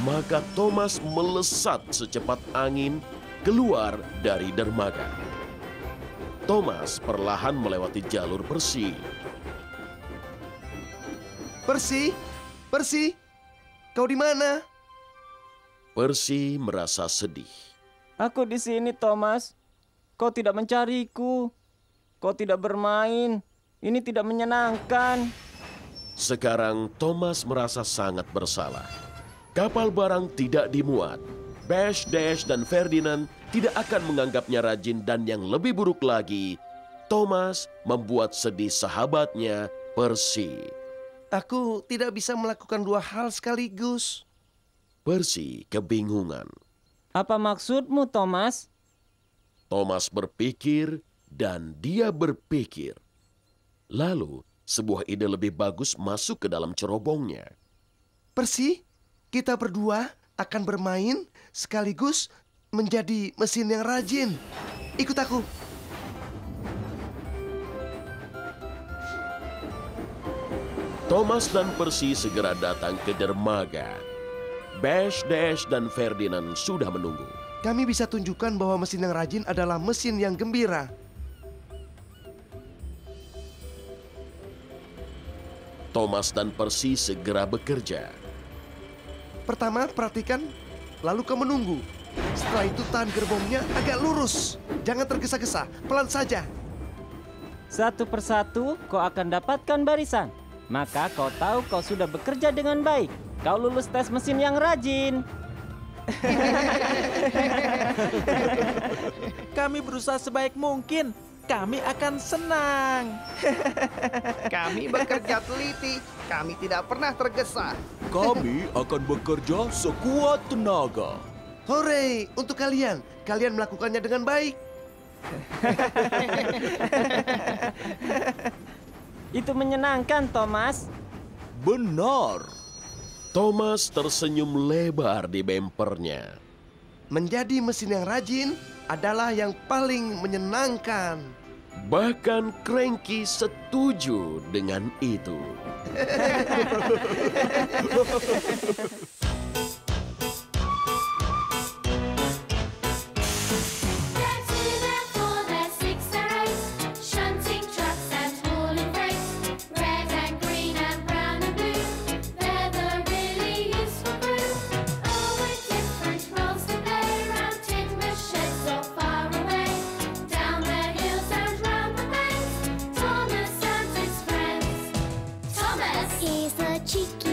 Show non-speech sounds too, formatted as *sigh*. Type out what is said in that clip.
maka Thomas melesat secepat angin keluar dari dermaga. Thomas perlahan melewati jalur Persi. Persi, Persi, kau di mana? Persi merasa sedih. Aku di sini, Thomas. Kau tidak mencariku. Kau tidak bermain. Ini tidak menyenangkan. Sekarang Thomas merasa sangat bersalah. Kapal barang tidak dimuat. Bash, Dash, dan Ferdinand tidak akan menganggapnya rajin dan yang lebih buruk lagi, Thomas membuat sedih sahabatnya Percy. Aku tidak bisa melakukan dua hal sekaligus. Percy kebingungan. Apa maksudmu, Thomas? Thomas berpikir dan dia berpikir. Lalu sebuah ide lebih bagus masuk ke dalam cerobongnya. Persi, kita berdua akan bermain sekaligus menjadi mesin yang rajin. Ikut aku. Thomas dan Percy segera datang ke dermaga. Bash, Dash, dan Ferdinand sudah menunggu. Kami bisa tunjukkan bahwa mesin yang rajin adalah mesin yang gembira. Thomas dan Percy segera bekerja. Pertama, perhatikan, lalu kau menunggu. Setelah itu tahan gerbongnya agak lurus. Jangan tergesa-gesa, pelan saja. Satu persatu kau akan dapatkan barisan. Maka kau tahu kau sudah bekerja dengan baik. Kau lulus tes mesin yang rajin. *laughs* Kami berusaha sebaik mungkin. Kami akan senang. Kami bekerja teliti, kami tidak pernah tergesa. Kami akan bekerja sekuat tenaga. Hore, untuk kalian. Kalian melakukannya dengan baik. *laughs* Itu menyenangkan, Thomas. Benar. Thomas tersenyum lebar di bempernya. Menjadi mesin yang rajin adalah yang paling menyenangkan. Bahkan Cranky setuju dengan itu. *laughs* cheeky.